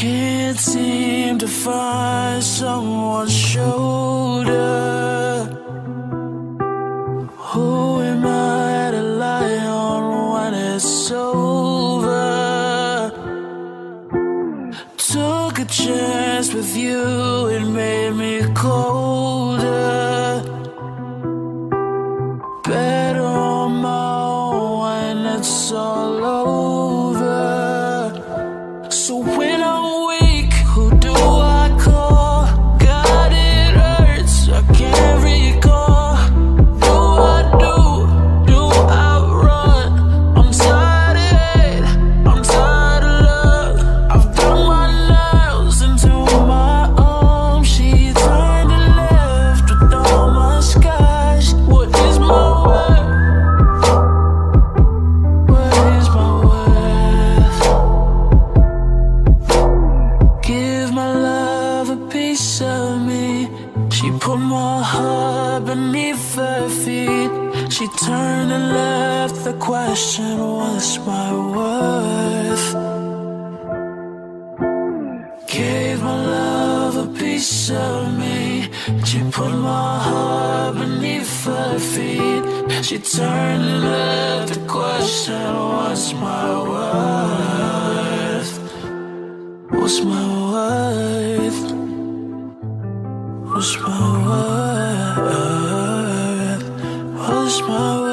Can't seem to find someone's shoulder. Who am I to lie on when it's over? Took a chance with you, it made me colder. Better on my own when it's all over. She put my heart beneath her feet. She turned and left the question, What's my worth? Gave my love a piece of me. She put my heart beneath her feet. She turned and left the question, What's my worth? What's my worth? What's my worth? What's my